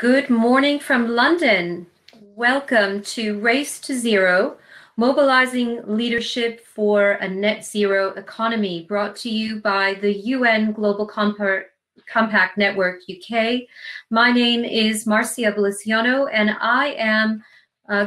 Good morning from London. Welcome to Race to Zero, Mobilizing Leadership for a Net Zero Economy, brought to you by the UN Global Compact Network UK. My name is Marcia Balisciano, and I am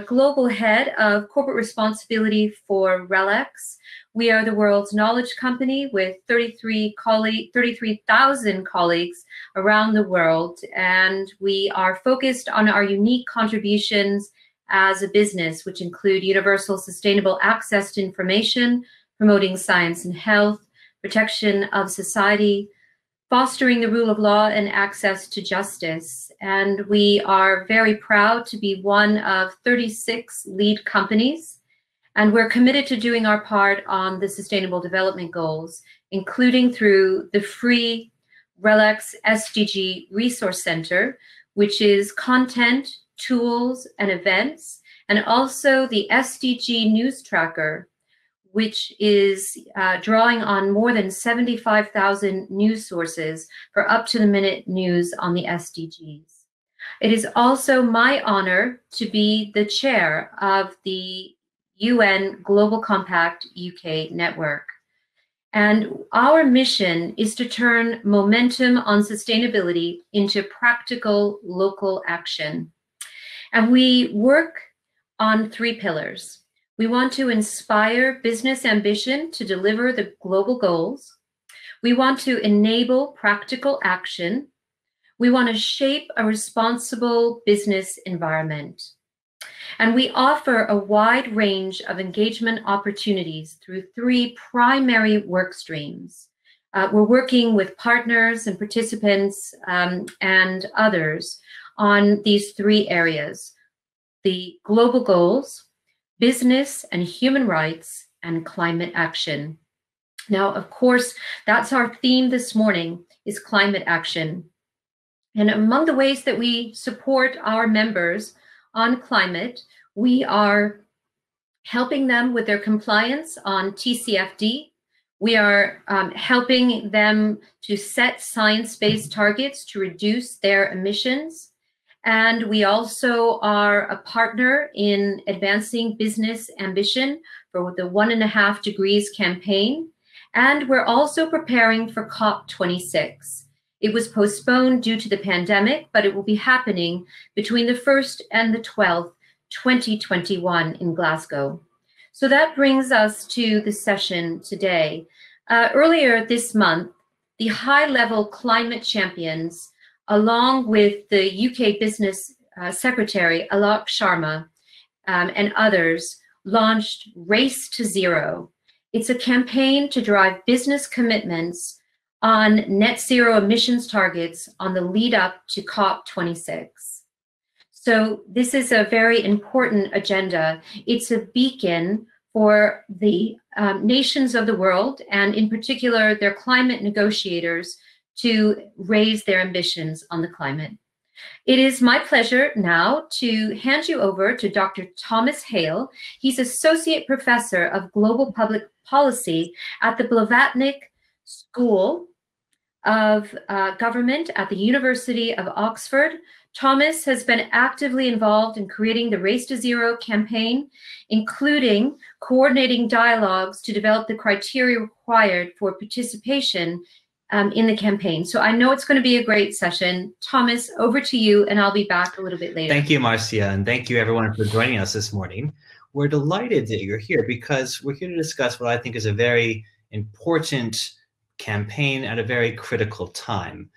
Global Head of Corporate Responsibility for RELX. We are the world's knowledge company with 33,000 colleagues around the world, and we are focused on our unique contributions as a business, which include universal sustainable access to information, promoting science and health, protection of society, fostering the rule of law, and access to justice. And we are very proud to be one of 36 lead companies and we're committed to doing our part on the Sustainable Development Goals, including through the free RELX SDG Resource Center, which is content, tools, and events, and also the SDG News Tracker, which is uh, drawing on more than 75,000 news sources for up to the minute news on the SDGs. It is also my honor to be the chair of the UN Global Compact UK network. And our mission is to turn momentum on sustainability into practical local action. And we work on three pillars. We want to inspire business ambition to deliver the global goals. We want to enable practical action. We want to shape a responsible business environment. And we offer a wide range of engagement opportunities through three primary work streams. Uh, we're working with partners and participants um, and others on these three areas, the global goals, business and human rights, and climate action. Now, of course, that's our theme this morning is climate action. And among the ways that we support our members on climate. We are helping them with their compliance on TCFD. We are um, helping them to set science-based targets to reduce their emissions. And we also are a partner in advancing business ambition for the one and a half degrees campaign. And we're also preparing for COP26. It was postponed due to the pandemic, but it will be happening between the 1st and the 12th, 2021 in Glasgow. So that brings us to the session today. Uh, earlier this month, the high-level climate champions, along with the UK Business uh, Secretary, Alok Sharma, um, and others, launched Race to Zero. It's a campaign to drive business commitments on net zero emissions targets on the lead up to COP26. So this is a very important agenda. It's a beacon for the um, nations of the world, and in particular, their climate negotiators to raise their ambitions on the climate. It is my pleasure now to hand you over to Dr. Thomas Hale. He's Associate Professor of Global Public Policy at the Blavatnik School of uh, Government at the University of Oxford. Thomas has been actively involved in creating the Race to Zero campaign, including coordinating dialogues to develop the criteria required for participation um, in the campaign. So I know it's going to be a great session. Thomas, over to you, and I'll be back a little bit later. Thank you, Marcia, and thank you everyone for joining us this morning. We're delighted that you're here because we're here to discuss what I think is a very important campaign at a very critical time.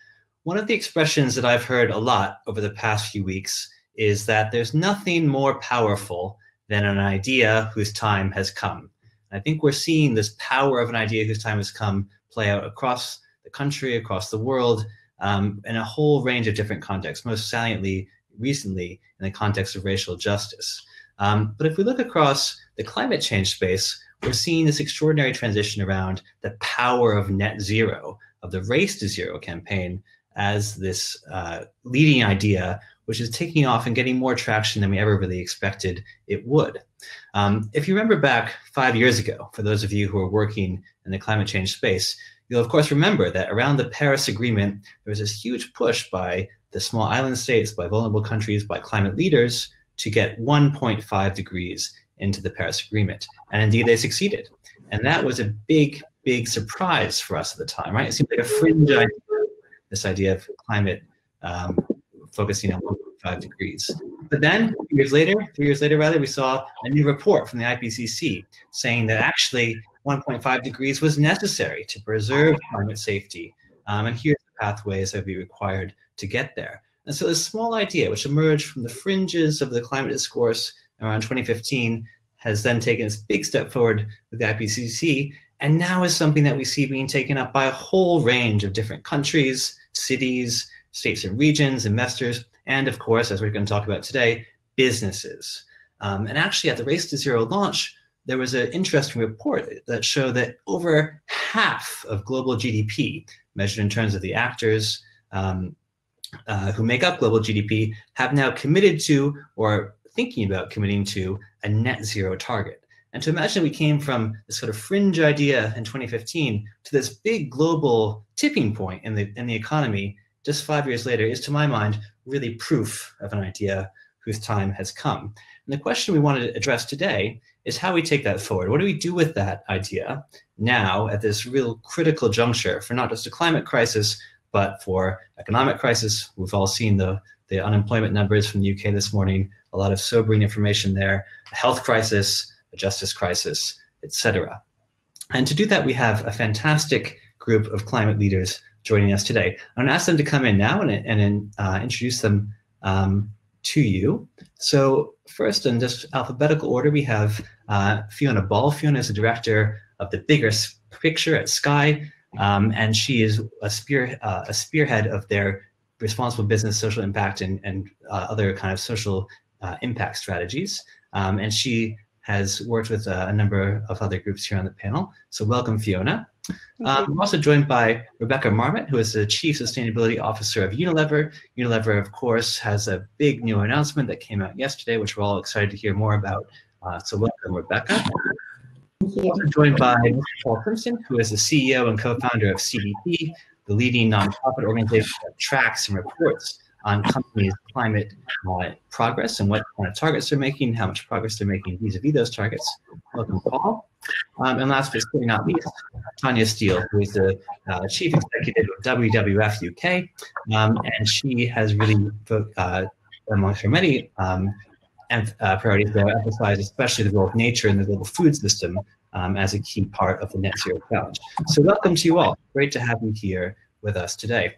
One of the expressions that I've heard a lot over the past few weeks is that there's nothing more powerful than an idea whose time has come. I think we're seeing this power of an idea whose time has come play out across country, across the world, um, in a whole range of different contexts, most saliently recently in the context of racial justice. Um, but if we look across the climate change space, we're seeing this extraordinary transition around the power of net zero, of the race to zero campaign as this uh, leading idea, which is taking off and getting more traction than we ever really expected it would. Um, if you remember back five years ago, for those of you who are working in the climate change space, you'll of course remember that around the Paris Agreement, there was this huge push by the small island states, by vulnerable countries, by climate leaders to get 1.5 degrees into the Paris Agreement. And indeed, they succeeded. And that was a big, big surprise for us at the time, right? It seemed like a fringe idea, this idea of climate um, focusing on 1.5 degrees. But then, years later, three years later, rather, we saw a new report from the IPCC saying that actually 1.5 degrees was necessary to preserve climate safety. Um, and here's the pathways that would be required to get there. And so this small idea, which emerged from the fringes of the climate discourse around 2015, has then taken this big step forward with the IPCC, and now is something that we see being taken up by a whole range of different countries, cities, states and regions, investors, and of course, as we're going to talk about today, businesses. Um, and actually, at the Race to Zero launch, there was an interesting report that showed that over half of global GDP, measured in terms of the actors um, uh, who make up global GDP, have now committed to or thinking about committing to a net zero target. And to imagine we came from this sort of fringe idea in 2015 to this big global tipping point in the in the economy just five years later is, to my mind, really proof of an idea whose time has come. And the question we want to address today is how we take that forward. What do we do with that idea now at this real critical juncture for not just a climate crisis, but for economic crisis? We've all seen the, the unemployment numbers from the UK this morning, a lot of sobering information there, a health crisis, a justice crisis, etc. And to do that, we have a fantastic group of climate leaders joining us today. I'm going to ask them to come in now and, and uh, introduce them um, to you. So first, in just alphabetical order, we have uh, Fiona Ball. Fiona is the director of the Bigger Picture at Sky, um, and she is a spear uh, a spearhead of their responsible business, social impact, and and uh, other kind of social uh, impact strategies. Um, and she has worked with a number of other groups here on the panel. So welcome, Fiona. Um, we're also joined by Rebecca Marmot, who is the Chief Sustainability Officer of Unilever. Unilever, of course, has a big new announcement that came out yesterday, which we're all excited to hear more about. Uh, so welcome, Rebecca. We're also joined by Paul Simpson, who is the CEO and co-founder of CDP, the leading nonprofit organization that tracks and reports on companies' climate uh, progress and what kind of targets they're making, how much progress they're making vis-a-vis those targets. Welcome, Paul. Um, and last but certainly not least, Tanya Steele, who is the uh, chief executive of WWF UK, um, and she has really, uh, amongst her many um, uh, priorities, there emphasized especially the role of nature in the global food system um, as a key part of the net zero challenge. So welcome to you all. Great to have you here with us today.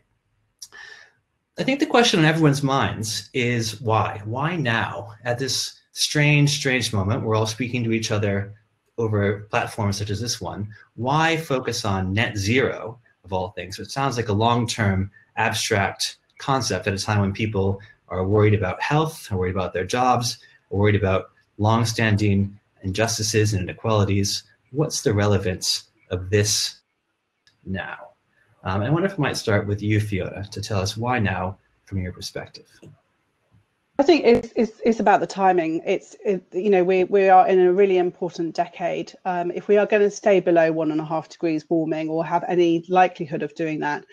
I think the question on everyone's minds is why? Why now? At this strange, strange moment, we're all speaking to each other over platforms such as this one. Why focus on net zero of all things? It sounds like a long-term abstract concept at a time when people are worried about health, are worried about their jobs, are worried about long-standing injustices and inequalities. What's the relevance of this now? Um, I wonder if we might start with you, Fiona, to tell us why now from your perspective. I think it's, it's, it's about the timing. It's it, you know we we are in a really important decade. Um, if we are going to stay below one and a half degrees warming or have any likelihood of doing that,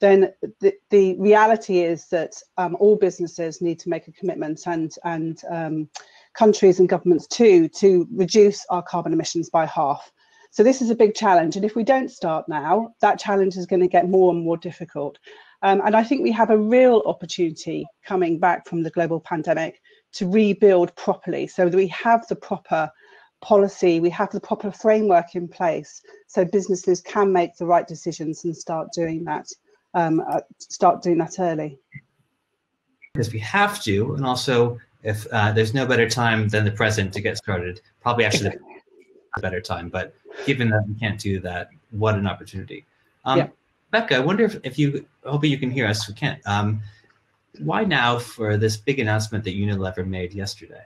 then the, the reality is that um, all businesses need to make a commitment and and um, countries and governments too to reduce our carbon emissions by half. So this is a big challenge. And if we don't start now, that challenge is going to get more and more difficult. Um, and I think we have a real opportunity coming back from the global pandemic to rebuild properly so that we have the proper policy, we have the proper framework in place so businesses can make the right decisions and start doing that, um, uh, start doing that early. Because we have to, and also if uh, there's no better time than the present to get started, probably actually a better time. But given that we can't do that, what an opportunity. Um, yeah. Becca, I wonder if, if you, hoping you can hear us, we can't. Um, why now for this big announcement that Unilever made yesterday?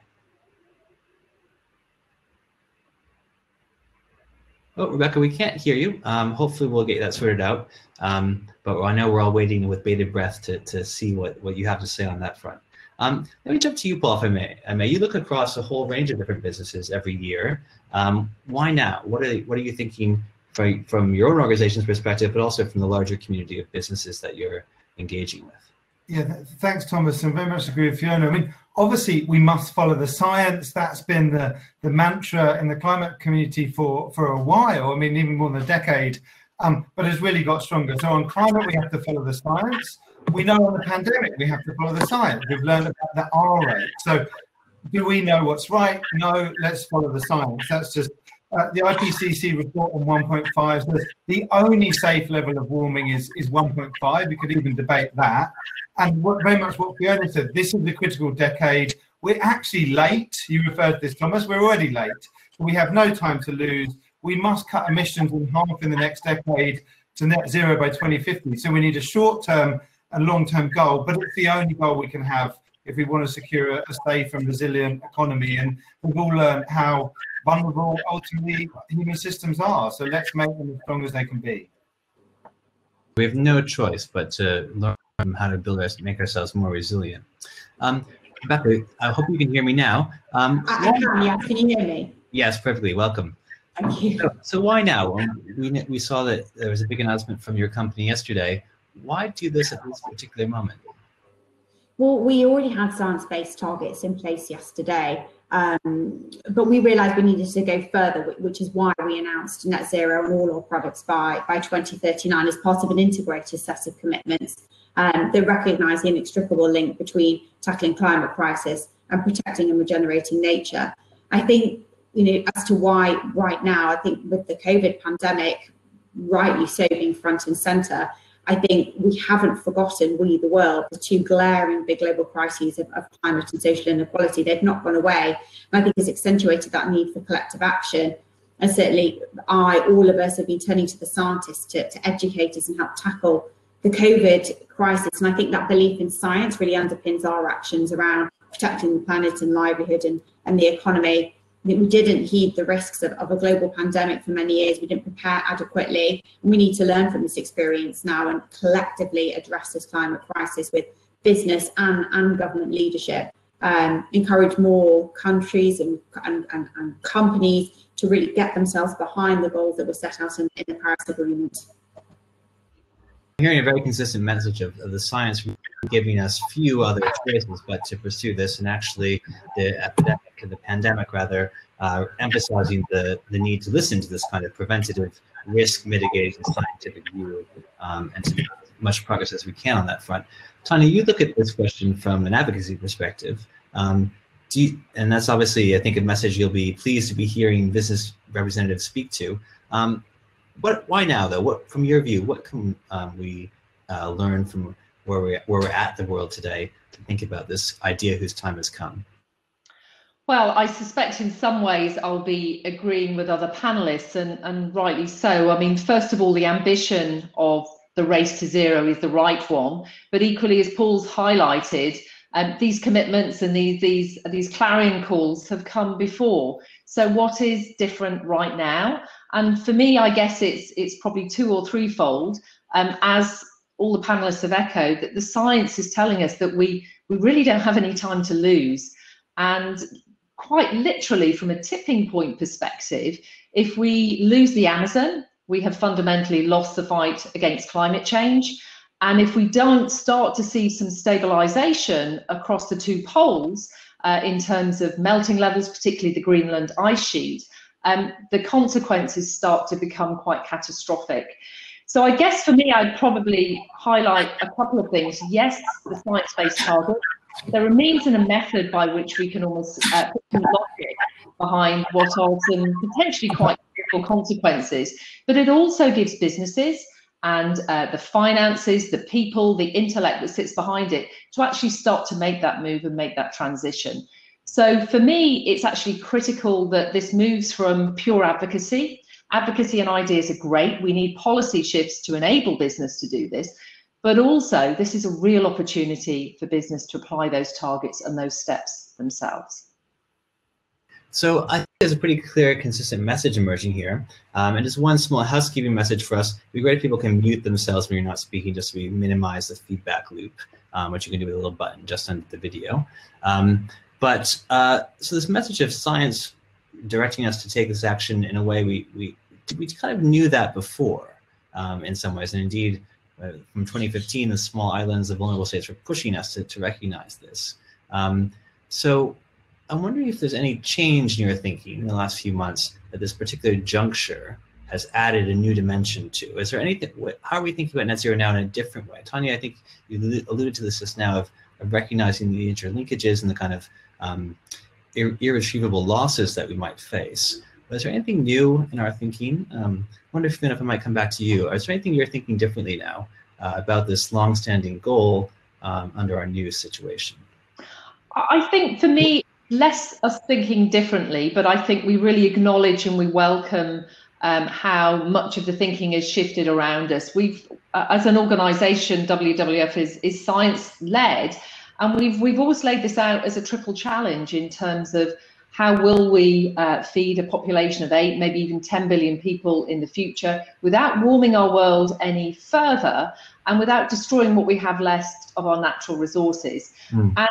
Oh, Rebecca, we can't hear you. Um, hopefully we'll get that sorted out. Um, but I know we're all waiting with bated breath to, to see what, what you have to say on that front. Um, let me jump to you, Paul, if I may. I. You look across a whole range of different businesses every year. Um, why now? What are what are you thinking from from your own organization's perspective, but also from the larger community of businesses that you're engaging with? Yeah, thanks, Thomas, and very much agree with Fiona. I mean, obviously, we must follow the science. That's been the, the mantra in the climate community for, for a while. I mean, even more than a decade. Um, but it's really got stronger. So on climate, we have to follow the science. We know on the pandemic, we have to follow the science. We've learned about the R rate. So do we know what's right? No, let's follow the science. That's just uh, the IPCC report on 1.5 says the only safe level of warming is, is 1.5. We could even debate that. And what, very much what Fiona said, this is the critical decade. We're actually late. You referred to this, Thomas. We're already late. We have no time to lose. We must cut emissions in half in the next decade to net zero by 2050. So we need a short term and long term goal, but it's the only goal we can have if we want to secure a safe and resilient economy. And we've all learned how vulnerable ultimately human systems are. So let's make them as strong as they can be. We have no choice but to learn how to build us, make ourselves more resilient. Um, Rebecca, I hope you can hear me now. Um, I, I can, yeah. Can you hear me? Yes, perfectly. Welcome. Thank you. So, so why now? We, we saw that there was a big announcement from your company yesterday. Why do this at this particular moment? Well, we already had science-based targets in place yesterday, um, but we realised we needed to go further, which is why we announced net zero on all our products by, by 2039 as part of an integrated set of commitments um, that recognise the inextricable link between tackling climate crisis and protecting and regenerating nature. I think, you know, as to why right now, I think with the COVID pandemic, rightly so being front and centre, I think we haven't forgotten, we the world, the two glaring big global crises of, of, climate and social inequality. They've not gone away. And I think it's accentuated that need for collective action. And certainly I, all of us have been turning to the scientists to, to educate us and help tackle the COVID crisis. And I think that belief in science really underpins our actions around protecting the planet and livelihood and, and the economy we didn't heed the risks of, of, a global pandemic for many years. We didn't prepare adequately. We need to learn from this experience now and collectively address this climate crisis with business and, and government leadership. Um, encourage more countries and, and, and, and, companies to really get themselves behind the goals that were set out in, in the Paris Agreement. Hearing a very consistent message of, of the science giving us few other choices but to pursue this, and actually the epidemic, the pandemic rather, uh, emphasizing the, the need to listen to this kind of preventative risk mitigating scientific view um, and to make as much progress as we can on that front. Tanya, you look at this question from an advocacy perspective. Um, you, and that's obviously, I think, a message you'll be pleased to be hearing business representatives speak to. Um, what? Why now, though? What, from your view, what can um, we uh, learn from where we're where we're at the world today to think about this idea whose time has come? Well, I suspect in some ways I'll be agreeing with other panelists, and, and rightly so. I mean, first of all, the ambition of the race to zero is the right one, but equally, as Paul's highlighted, um, these commitments and these these these clarion calls have come before. So, what is different right now? And for me, I guess it's it's probably two or threefold. Um, as all the panelists have echoed, that the science is telling us that we we really don't have any time to lose. And quite literally, from a tipping point perspective, if we lose the Amazon, we have fundamentally lost the fight against climate change. And if we don't start to see some stabilization across the two poles uh, in terms of melting levels, particularly the Greenland ice sheet, um, the consequences start to become quite catastrophic. So I guess for me, I'd probably highlight a couple of things. Yes, the science-based target. There are means and a method by which we can almost uh, put some logic behind what are some potentially quite critical consequences. But it also gives businesses and uh, the finances, the people, the intellect that sits behind it to actually start to make that move and make that transition. So for me, it's actually critical that this moves from pure advocacy. Advocacy and ideas are great. We need policy shifts to enable business to do this. But also, this is a real opportunity for business to apply those targets and those steps themselves. So I think there's a pretty clear, consistent message emerging here. Um, and just one small housekeeping message for us. It'd be great if people can mute themselves when you're not speaking, just so we minimize the feedback loop, um, which you can do with a little button just under the video. Um, but uh, so this message of science directing us to take this action in a way we we we kind of knew that before um, in some ways, and indeed uh, from 2015, the small islands, the vulnerable states were pushing us to, to recognize this. Um, so I'm wondering if there's any change in your thinking in the last few months that this particular juncture has added a new dimension to. Is there anything, how are we thinking about net zero now in a different way? Tanya, I think you alluded to this just now of, of recognizing the interlinkages and the kind of um, ir irretrievable losses that we might face. Is there anything new in our thinking? Um, I wonder if, if I might come back to you. Is there anything you're thinking differently now uh, about this long-standing goal um, under our new situation? I think for me, less us thinking differently, but I think we really acknowledge and we welcome um, how much of the thinking has shifted around us. We've, uh, as an organisation, WWF is, is science led, and we've we've always laid this out as a triple challenge in terms of how will we uh, feed a population of eight, maybe even 10 billion people in the future without warming our world any further and without destroying what we have left of our natural resources. Mm. And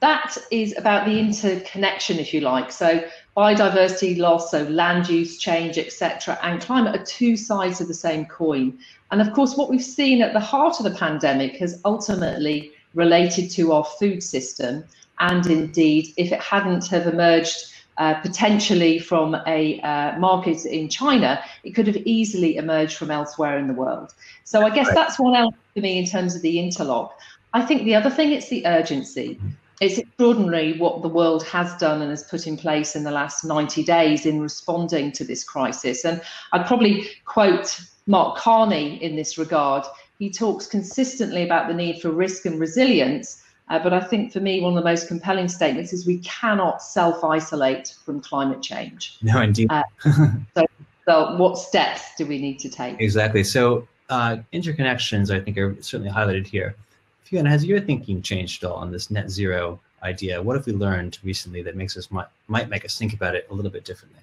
that is about the interconnection, if you like. So biodiversity loss, so land use change, etc., and climate are two sides of the same coin. And of course, what we've seen at the heart of the pandemic has ultimately related to our food system. And indeed, if it hadn't have emerged uh, potentially from a uh, market in China, it could have easily emerged from elsewhere in the world. So I guess that's one element for me in terms of the interlock. I think the other thing it's the urgency it's extraordinary what the world has done and has put in place in the last 90 days in responding to this crisis. And I'd probably quote Mark Carney in this regard. He talks consistently about the need for risk and resilience. Uh, but I think for me, one of the most compelling statements is we cannot self isolate from climate change. No, indeed. Uh, so, so, what steps do we need to take? Exactly. So, uh, interconnections, I think, are certainly highlighted here. Fiona, has your thinking changed at all on this net zero idea? What have we learned recently that makes us might, might make us think about it a little bit differently?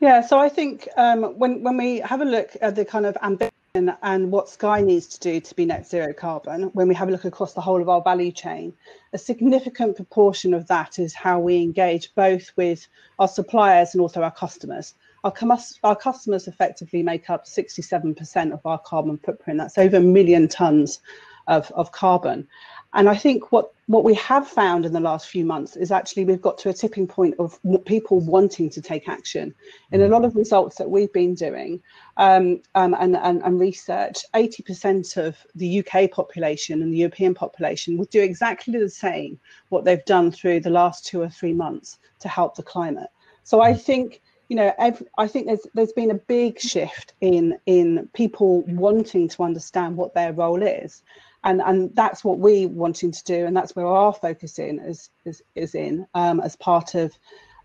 Yeah, so I think um, when when we have a look at the kind of ambition and what Sky needs to do to be net zero carbon, when we have a look across the whole of our value chain, a significant proportion of that is how we engage both with our suppliers and also our customers. Our, our customers effectively make up 67% of our carbon footprint. That's over a million tons of, of carbon. And I think what, what we have found in the last few months is actually we've got to a tipping point of people wanting to take action. In a lot of results that we've been doing um, um, and, and, and research, 80% of the UK population and the European population would do exactly the same what they've done through the last two or three months to help the climate. So I think you know, every, I think there's there's been a big shift in in people wanting to understand what their role is, and and that's what we wanting to do and that's where our focus in is is, is in um, as part of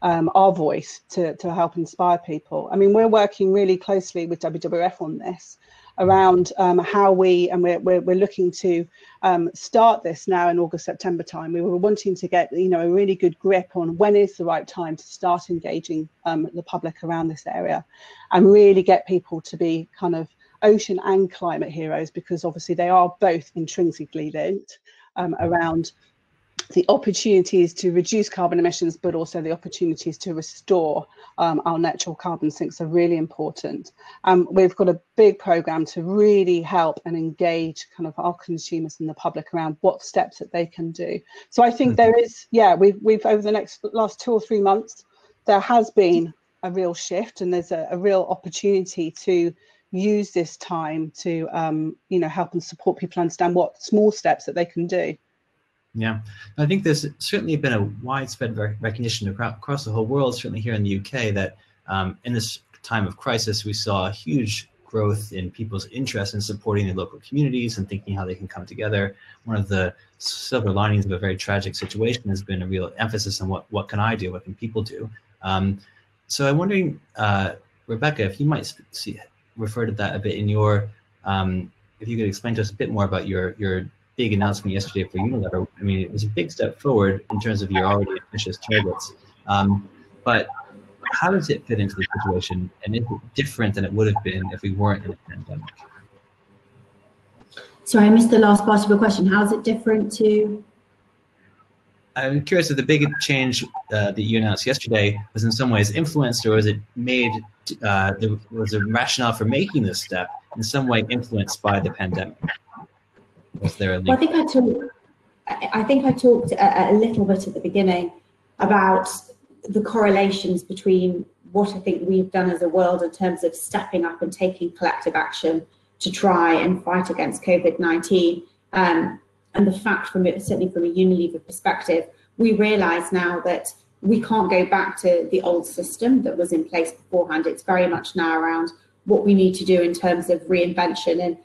um, our voice to, to help inspire people. I mean, we're working really closely with WWF on this around um, how we, and we're, we're, we're looking to um, start this now in August, September time. We were wanting to get, you know, a really good grip on when is the right time to start engaging um, the public around this area and really get people to be kind of ocean and climate heroes because obviously they are both intrinsically linked um, around the opportunities to reduce carbon emissions, but also the opportunities to restore um, our natural carbon sinks are really important. Um, we've got a big program to really help and engage kind of our consumers and the public around what steps that they can do. So I think there is, yeah, we've, we've over the next last two or three months, there has been a real shift and there's a, a real opportunity to use this time to um, you know help and support people understand what small steps that they can do. Yeah. I think there's certainly been a widespread recognition across the whole world certainly here in the uk that um, in this time of crisis we saw a huge growth in people's interest in supporting their local communities and thinking how they can come together. One of the silver linings of a very tragic situation has been a real emphasis on what what can i do? What can people do? Um, so i'm wondering uh, rebecca if you might see, refer to that a bit in your, um, if you could explain to us a bit more about your your big announcement yesterday for Unilever. I mean, it was a big step forward in terms of your already ambitious targets. Um, but how does it fit into the situation? And is it different than it would have been if we weren't in a pandemic? Sorry, I missed the last part of your question. How is it different to? I'm curious if the big change uh, that you announced yesterday was in some ways influenced, or was it made? Uh, there was a rationale for making this step in some way influenced by the pandemic. Was there a well, I think I talked. I think I talked a, a little bit at the beginning about the correlations between what I think we've done as a world in terms of stepping up and taking collective action to try and fight against COVID 19. Um, and the fact from it, certainly from a Unilever perspective, we realise now that we can't go back to the old system that was in place beforehand. It's very much now around what we need to do in terms of reinvention. And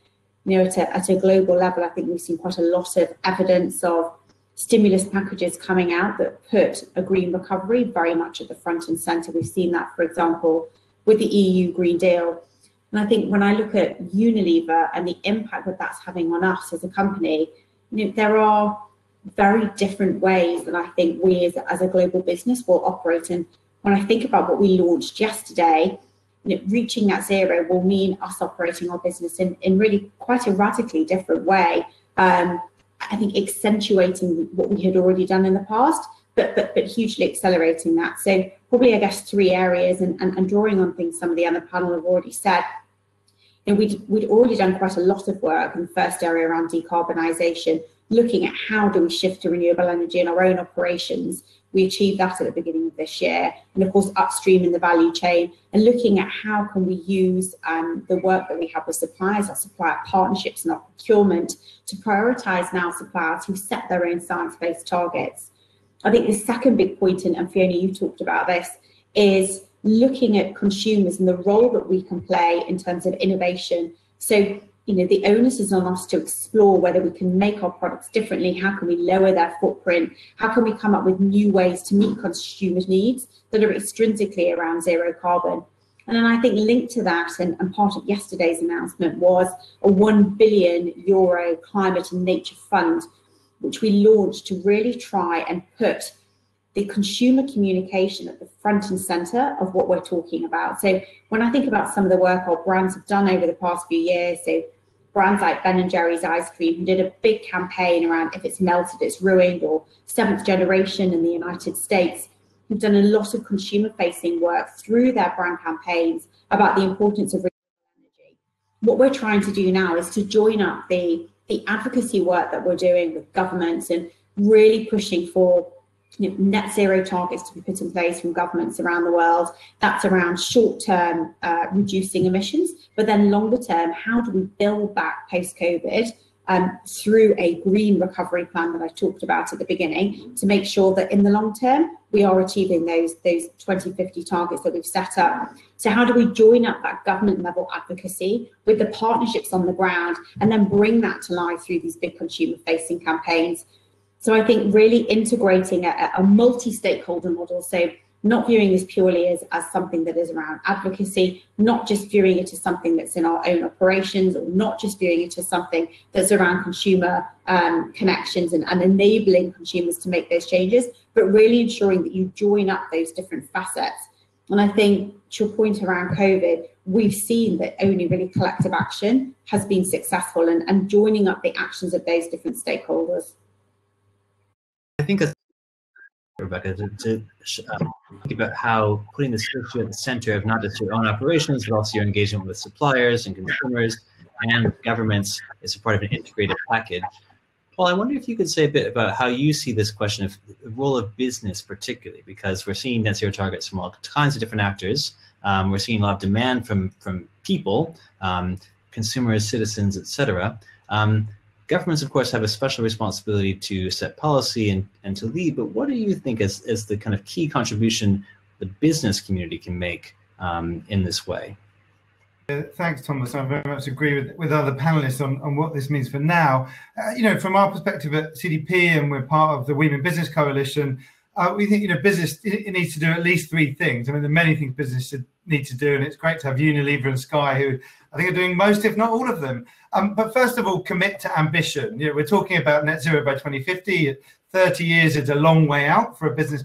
you know, at a, at a global level, I think we've seen quite a lot of evidence of stimulus packages coming out that put a green recovery very much at the front and centre. We've seen that, for example, with the EU Green Deal. And I think when I look at Unilever and the impact that that's having on us as a company, you know, there are very different ways that I think we as, as a global business will operate. And when I think about what we launched yesterday, you know, reaching that zero will mean us operating our business in, in really quite a radically different way. Um, I think accentuating what we had already done in the past, but but but hugely accelerating that. So probably I guess three areas and, and, and drawing on things some of the other panel have already said and we'd, we'd already done quite a lot of work in the first area around decarbonisation, looking at how do we shift to renewable energy in our own operations. We achieved that at the beginning of this year, and of course upstream in the value chain, and looking at how can we use um, the work that we have with suppliers, our supplier partnerships and our procurement to prioritise now suppliers who set their own science-based targets. I think the second big point, and Fiona, you talked about this, is looking at consumers and the role that we can play in terms of innovation. So, you know, the onus is on us to explore whether we can make our products differently. How can we lower their footprint? How can we come up with new ways to meet consumers' needs that are extrinsically around zero carbon? And then I think linked to that, and, and part of yesterday's announcement was a 1 billion euro climate and nature fund, which we launched to really try and put the consumer communication at the front and center of what we're talking about. So when I think about some of the work our brands have done over the past few years, so brands like Ben and Jerry's ice cream, did a big campaign around if it's melted, it's ruined, or seventh generation in the United States, who've done a lot of consumer facing work through their brand campaigns about the importance of renewable energy. What we're trying to do now is to join up the, the advocacy work that we're doing with governments and really pushing for you know, net zero targets to be put in place from governments around the world. That's around short term uh, reducing emissions, but then longer term, how do we build back post COVID um, through a green recovery plan that I talked about at the beginning to make sure that in the long term we are achieving those those 2050 targets that we've set up. So how do we join up that government level advocacy with the partnerships on the ground and then bring that to life through these big consumer facing campaigns so I think really integrating a, a multi-stakeholder model, so not viewing this purely as, as something that is around advocacy, not just viewing it as something that's in our own operations, or not just viewing it as something that's around consumer um, connections and, and enabling consumers to make those changes, but really ensuring that you join up those different facets. And I think to your point around COVID, we've seen that only really collective action has been successful and, and joining up the actions of those different stakeholders. I think Rebecca, to, to um, think about how putting the issue at the center of not just your own operations, but also your engagement with suppliers and consumers and governments is a part of an integrated package. Paul, I wonder if you could say a bit about how you see this question of the role of business, particularly because we're seeing net zero targets from all kinds of different actors. Um, we're seeing a lot of demand from from people, um, consumers, citizens, etc. Um, governments, of course, have a special responsibility to set policy and, and to lead. But what do you think is, is the kind of key contribution the business community can make um, in this way? Uh, thanks, Thomas. I very much agree with, with other panelists on, on what this means for now. Uh, you know, from our perspective at CDP, and we're part of the We Mean Business Coalition, uh, we think, you know, business it, needs to do at least three things. I mean, there are many things business should need to do, and it's great to have Unilever and Sky, who I think are doing most, if not all of them. Um, but first of all, commit to ambition. You know, we're talking about net zero by 2050. 30 years is a long way out for a business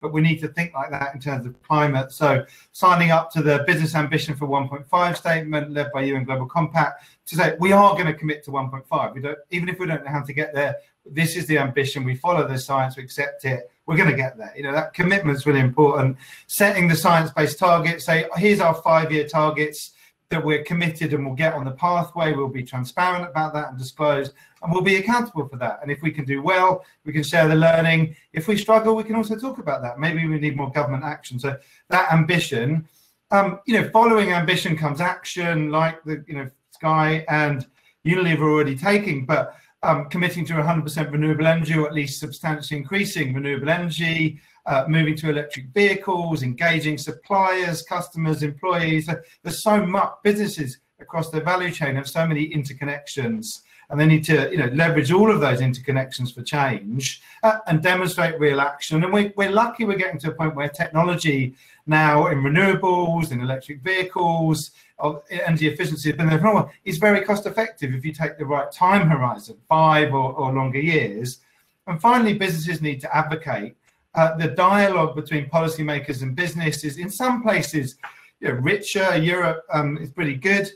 but we need to think like that in terms of climate. So signing up to the business ambition for 1.5 statement led by UN Global Compact to say we are going to commit to 1.5. We don't, even if we don't know how to get there, this is the ambition. We follow the science, we accept it. We're going to get there. You know that commitment is really important. Setting the science-based targets. Say here's our five-year targets that we're committed and we'll get on the pathway. We'll be transparent about that and disclose, and we'll be accountable for that. And if we can do well, we can share the learning. If we struggle, we can also talk about that. Maybe we need more government action. So that ambition, um, you know, following ambition comes action, like the you know Sky and Unilever already taking, but um, committing to 100% renewable energy or at least substantially increasing renewable energy, uh, moving to electric vehicles, engaging suppliers, customers, employees. There's so much businesses across the value chain have so many interconnections and they need to you know leverage all of those interconnections for change uh, and demonstrate real action and we, we're lucky we're getting to a point where technology now in renewables in electric vehicles of energy efficiency is very cost effective if you take the right time horizon five or, or longer years and finally businesses need to advocate uh, the dialogue between policymakers and business is in some places you know, richer. Europe um, is pretty good,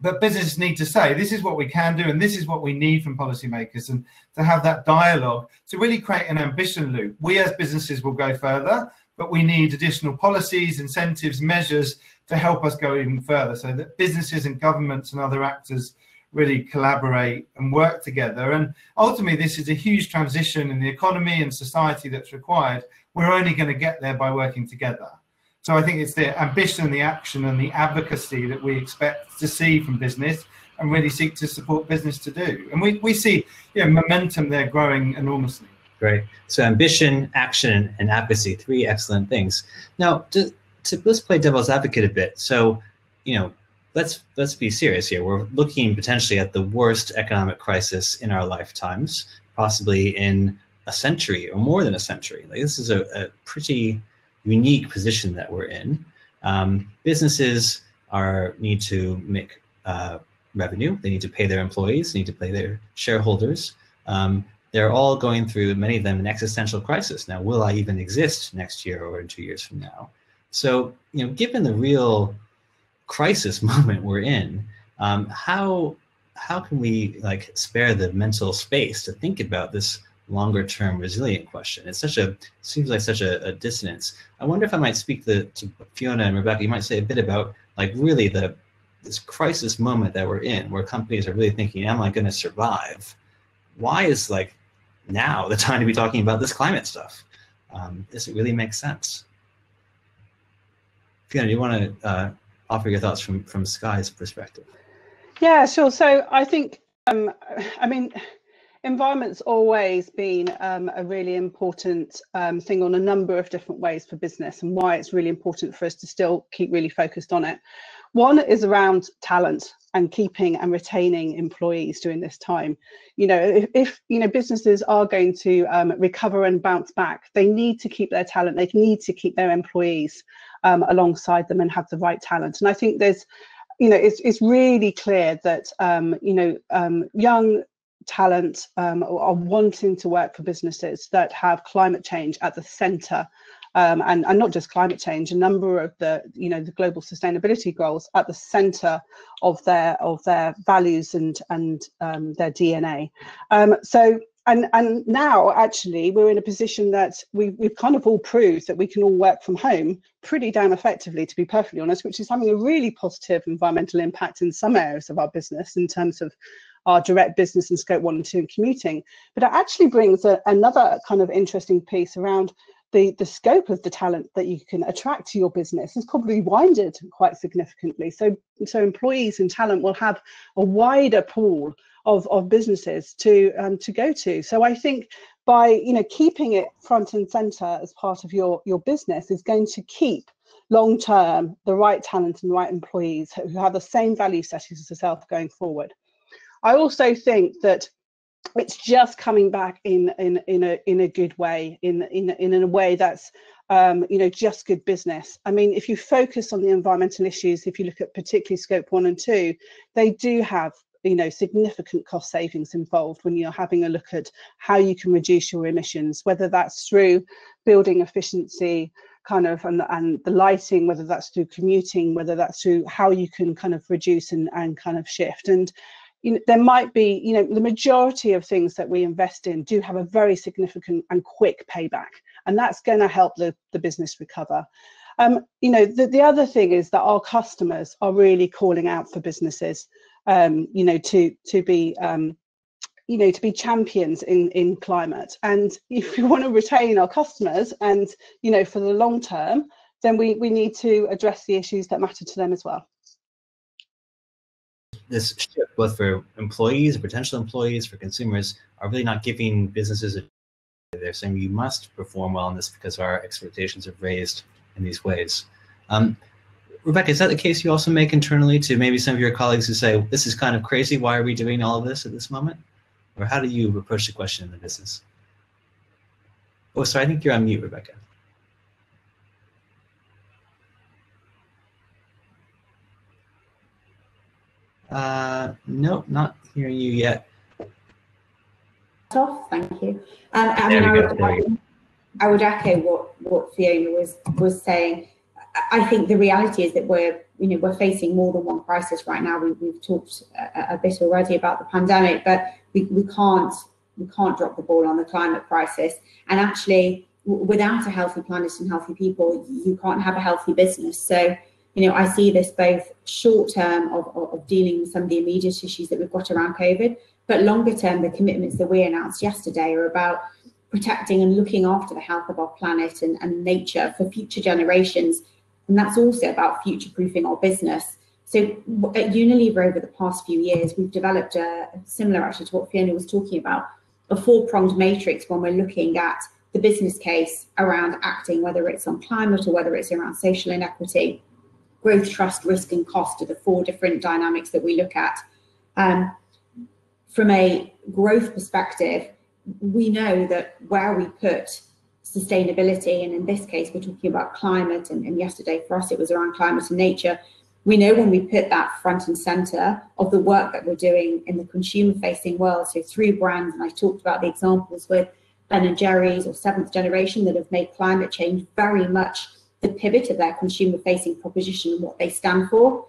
but businesses need to say this is what we can do and this is what we need from policymakers, and to have that dialogue to really create an ambition loop. We as businesses will go further, but we need additional policies, incentives, measures to help us go even further, so that businesses and governments and other actors really collaborate and work together. And ultimately, this is a huge transition in the economy and society that's required. We're only going to get there by working together. So I think it's the ambition, the action, and the advocacy that we expect to see from business and really seek to support business to do. And we, we see you know, momentum there growing enormously. Great. So ambition, action, and advocacy, three excellent things. Now, to, to, let's play devil's advocate a bit. So, you know, let's let's be serious here. We're looking potentially at the worst economic crisis in our lifetimes, possibly in a century or more than a century. Like this is a, a pretty unique position that we're in. Um, businesses are need to make uh, revenue. They need to pay their employees. They need to pay their shareholders. Um, they're all going through many of them an existential crisis. Now, will I even exist next year or in two years from now? So, you know, given the real crisis moment we're in, um, how how can we like spare the mental space to think about this longer term resilient question? It's such a seems like such a, a dissonance. I wonder if I might speak to, Fiona and Rebecca. You might say a bit about like really the this crisis moment that we're in, where companies are really thinking, "Am I going to survive?" Why is like now the time to be talking about this climate stuff? Um, does it really make sense? Fiona, do you want to uh, offer your thoughts from from Sky's perspective. Yeah, sure. So I think, um, I mean, environment's always been um, a really important um, thing on a number of different ways for business and why it's really important for us to still keep really focused on it. One is around talent and keeping and retaining employees during this time. You know, if, if you know businesses are going to um, recover and bounce back, they need to keep their talent. They need to keep their employees um, alongside them and have the right talent. And I think there's, you know, it's it's really clear that um, you know um, young talent um, are wanting to work for businesses that have climate change at the centre um, and, and not just climate change, a number of the you know the global sustainability goals at the centre of their of their values and and um, their DNA. Um, so and and now actually we're in a position that we, we've kind of all proved that we can all work from home pretty damn effectively to be perfectly honest which is having a really positive environmental impact in some areas of our business in terms of our direct business and scope one and two and commuting. But it actually brings a, another kind of interesting piece around the, the scope of the talent that you can attract to your business is probably widened quite significantly. So, so employees and talent will have a wider pool of, of businesses to um, to go to. So I think by you know keeping it front and center as part of your your business is going to keep long term the right talent and the right employees who have the same value settings as yourself going forward. I also think that it's just coming back in in in a in a good way in in in a way that's um, you know just good business. I mean if you focus on the environmental issues if you look at particularly scope one and two they do have you know significant cost savings involved when you're having a look at how you can reduce your emissions whether that's through building efficiency kind of and, and the lighting whether that's through commuting whether that's through how you can kind of reduce and, and kind of shift. And you know, there might be, you know, the majority of things that we invest in do have a very significant and quick payback, and that's going to help the, the business recover. Um, you know, the, the other thing is that our customers are really calling out for businesses, um, you know, to to be um, you know to be champions in in climate and if we want to retain our customers and you know for the long term then we we need to address the issues that matter to them as well this shift both for employees potential employees for consumers are really not giving businesses a they're saying you must perform well in this because our expectations are raised in these ways um, Rebecca, is that the case you also make internally to maybe some of your colleagues who say, this is kind of crazy, why are we doing all of this at this moment? Or how do you approach the question in the business? Oh, sorry, I think you're on mute, Rebecca. Uh, no, not hearing you yet. Off, thank you. Um, I, mean, I, would, I would echo what, what Fiona was was saying. I think the reality is that we're you know we're facing more than one crisis right now. We, have talked a, a, bit already about the pandemic, but we, we can't we can't drop the ball on the climate crisis. And actually, without a healthy planet and healthy people, you can't have a healthy business. So you know, I see this both short term of, of, of dealing with some of the immediate issues that we've got around COVID, but longer term, the commitments that we announced yesterday are about protecting and looking after the health of our planet and, and nature for future generations and that's also about future proofing our business. So at Unilever over the past few years, we've developed a similar actually to what Fiona was talking about, a four-pronged matrix when we're looking at the business case around acting, whether it's on climate or whether it's around social inequity. Growth, trust, risk, and cost are the four different dynamics that we look at. Um, from a growth perspective, we know that where we put sustainability, and in this case, we're talking about climate, and, and yesterday for us it was around climate and nature. We know when we put that front and center of the work that we're doing in the consumer facing world, so through brands, and I talked about the examples with Ben and Jerry's or seventh generation that have made climate change very much the pivot of their consumer facing proposition and what they stand for.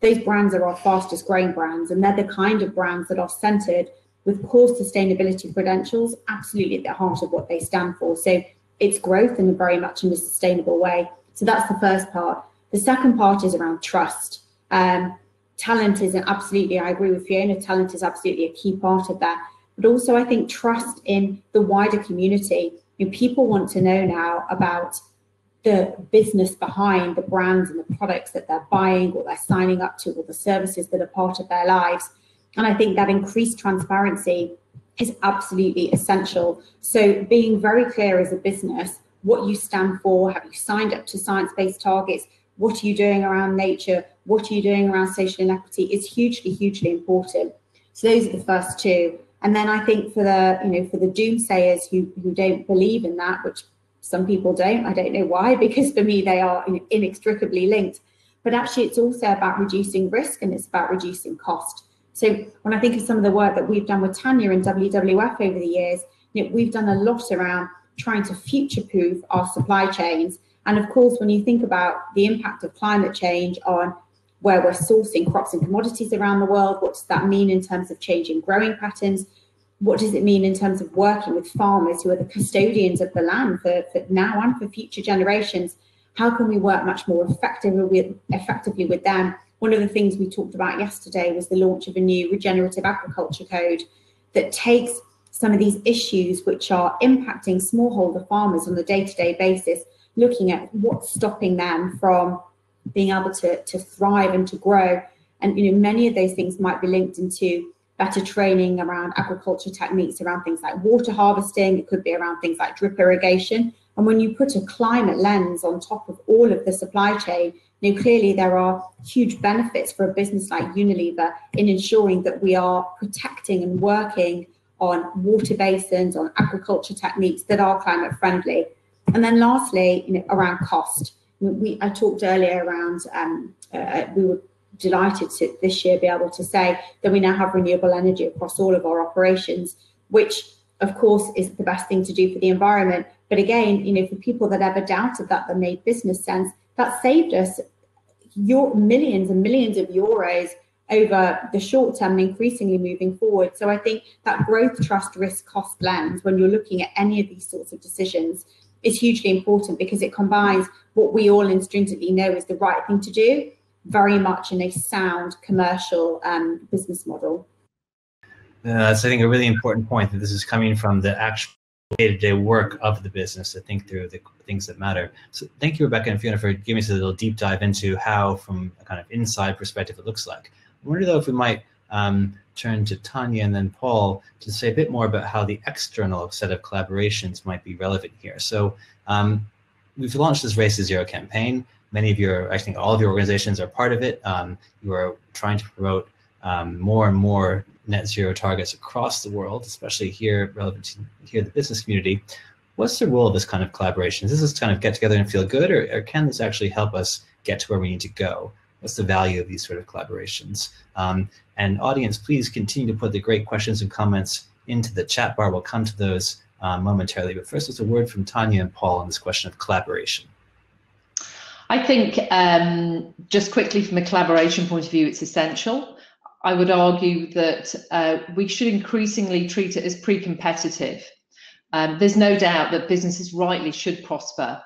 Those brands are our fastest growing brands, and they're the kind of brands that are centered with core sustainability credentials absolutely at the heart of what they stand for. So its growth in a very much in a sustainable way. So that's the first part. The second part is around trust. Um, talent is absolutely, I agree with Fiona, talent is absolutely a key part of that. But also, I think trust in the wider community. You know, people want to know now about the business behind the brands and the products that they're buying or they're signing up to or the services that are part of their lives. And I think that increased transparency is absolutely essential. So being very clear as a business, what you stand for, have you signed up to science-based targets, what are you doing around nature, what are you doing around social inequity is hugely, hugely important. So those are the first two. And then I think for the, you know, for the doomsayers who, who don't believe in that, which some people don't, I don't know why, because for me they are inextricably linked. But actually it's also about reducing risk and it's about reducing cost. So when I think of some of the work that we've done with Tanya and WWF over the years, you know, we've done a lot around trying to future-proof our supply chains. And of course, when you think about the impact of climate change on where we're sourcing crops and commodities around the world, what does that mean in terms of changing growing patterns? What does it mean in terms of working with farmers who are the custodians of the land for, for now and for future generations? How can we work much more effectively with, effectively with them one of the things we talked about yesterday was the launch of a new regenerative agriculture code that takes some of these issues which are impacting smallholder farmers on a day-to-day basis, looking at what's stopping them from being able to, to thrive and to grow. And you know, many of those things might be linked into better training around agriculture techniques, around things like water harvesting, it could be around things like drip irrigation. And when you put a climate lens on top of all of the supply chain, now, clearly, there are huge benefits for a business like Unilever in ensuring that we are protecting and working on water basins, on agriculture techniques that are climate friendly. And then lastly, you know, around cost. We, I talked earlier around, um, uh, we were delighted to this year be able to say that we now have renewable energy across all of our operations, which of course is the best thing to do for the environment. But again, you know, for people that ever doubted that that made business sense, that saved us your millions and millions of euros over the short term and increasingly moving forward. So I think that growth, trust, risk, cost lens, when you're looking at any of these sorts of decisions, is hugely important because it combines what we all instinctively know is the right thing to do very much in a sound commercial um, business model. Uh, that's, I think, a really important point that this is coming from the actual day-to-day work of the business to think through the things that matter. So thank you, Rebecca and Fiona, for giving us a little deep dive into how, from a kind of inside perspective, it looks like. I wonder, though, if we might um, turn to Tanya and then Paul to say a bit more about how the external set of collaborations might be relevant here. So um, we've launched this Race to Zero campaign. Many of your, I think all of your organizations are part of it. Um, you are trying to promote um, more and more net zero targets across the world, especially here relevant to here the business community. What's the role of this kind of collaboration? Is this kind of get together and feel good, or, or can this actually help us get to where we need to go? What's the value of these sort of collaborations? Um, and audience, please continue to put the great questions and comments into the chat bar. We'll come to those uh, momentarily. But first, it's a word from Tanya and Paul on this question of collaboration. I think um, just quickly from a collaboration point of view, it's essential. I would argue that uh, we should increasingly treat it as pre-competitive. Um, there's no doubt that businesses rightly should prosper,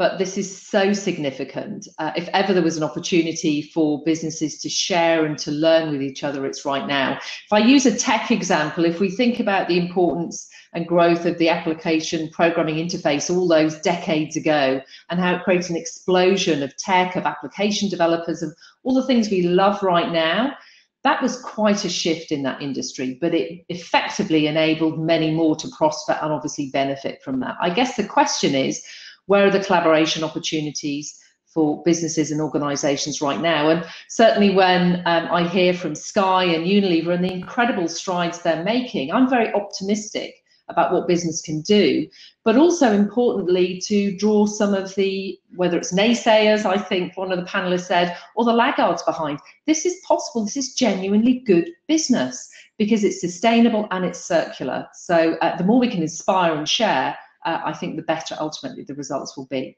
but this is so significant. Uh, if ever there was an opportunity for businesses to share and to learn with each other, it's right now. If I use a tech example, if we think about the importance and growth of the application programming interface all those decades ago and how it created an explosion of tech, of application developers, of all the things we love right now, that was quite a shift in that industry, but it effectively enabled many more to prosper and obviously benefit from that. I guess the question is, where are the collaboration opportunities for businesses and organizations right now? And certainly when um, I hear from Sky and Unilever and the incredible strides they're making, I'm very optimistic about what business can do, but also importantly to draw some of the, whether it's naysayers, I think one of the panelists said, or the laggards behind. This is possible, this is genuinely good business because it's sustainable and it's circular. So uh, the more we can inspire and share, uh, I think the better ultimately the results will be.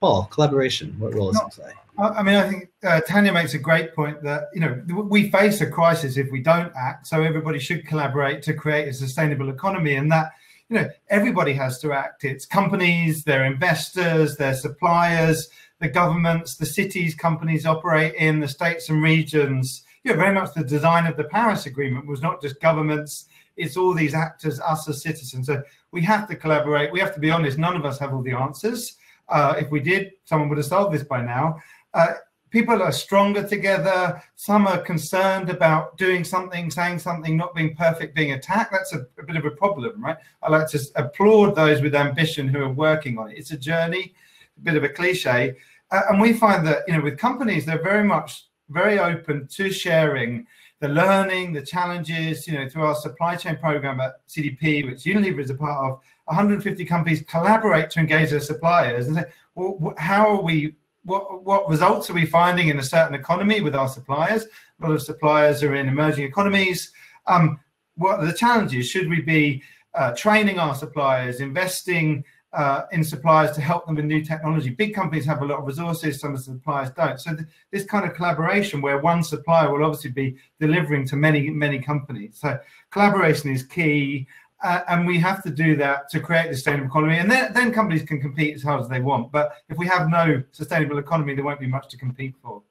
Paul, collaboration, what role does it play? I mean, I think uh, Tanya makes a great point that you know we face a crisis if we don't act. So everybody should collaborate to create a sustainable economy, and that you know everybody has to act. It's companies, their investors, their suppliers, the governments, the cities companies operate in, the states and regions. You know, very much the design of the Paris Agreement was not just governments; it's all these actors, us as citizens. So we have to collaborate. We have to be honest. None of us have all the answers. Uh, if we did, someone would have solved this by now. Uh, people are stronger together. Some are concerned about doing something, saying something, not being perfect, being attacked. That's a, a bit of a problem, right? I like to applaud those with ambition who are working on it. It's a journey, a bit of a cliche. Uh, and we find that, you know, with companies, they're very much very open to sharing the learning, the challenges, you know, through our supply chain program at CDP, which Unilever is a part of, 150 companies collaborate to engage their suppliers and say, well, how are we what what results are we finding in a certain economy with our suppliers? A lot of suppliers are in emerging economies. Um, what are the challenges? Should we be uh, training our suppliers, investing uh, in suppliers to help them with new technology? Big companies have a lot of resources, some of the suppliers don't. So th this kind of collaboration where one supplier will obviously be delivering to many, many companies. So collaboration is key. Uh, and we have to do that to create the sustainable economy. And then, then companies can compete as hard as they want. But if we have no sustainable economy, there won't be much to compete for.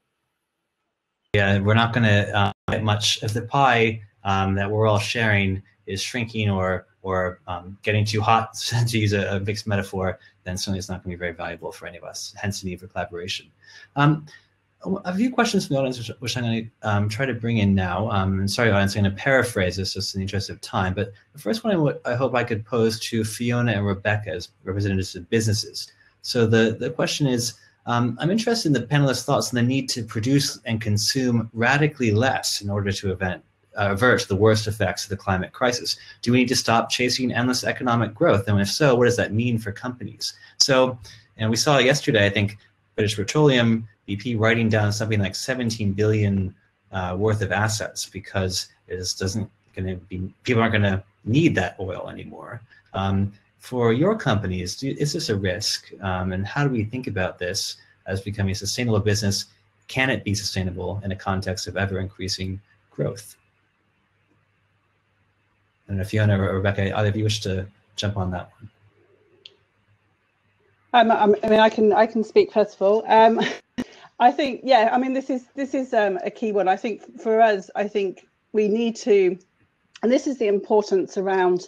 Yeah, we're not going to uh, get much if the pie um, that we're all sharing is shrinking or or um, getting too hot, to use a, a, mixed metaphor, then certainly it's not going to be very valuable for any of us. Hence the need for collaboration. Um, a few questions from the audience, which, I'm going to um, try to bring in now. Um, and sorry, audience, I'm going to paraphrase this just in the interest of time. But the first one I, I hope I could pose to Fiona and Rebecca as representatives of businesses. So the, the question is, um, I'm interested in the panelists' thoughts on the need to produce and consume radically less in order to event, avert the worst effects of the climate crisis. Do we need to stop chasing endless economic growth? And if so, what does that mean for companies? So, and we saw yesterday, I think, British Petroleum BP writing down something like 17 billion uh, worth of assets because it just doesn't going to be people aren't going to need that oil anymore. Um, for your companies, do, is this a risk? Um, and how do we think about this as becoming a sustainable business? Can it be sustainable in a context of ever increasing growth? And if Fiona or Rebecca, either of you wish to jump on that one. Um, um, I mean, I can I can speak first of all. Um, I think, yeah, I mean, this is this is um, a key one. I think for us, I think we need to, and this is the importance around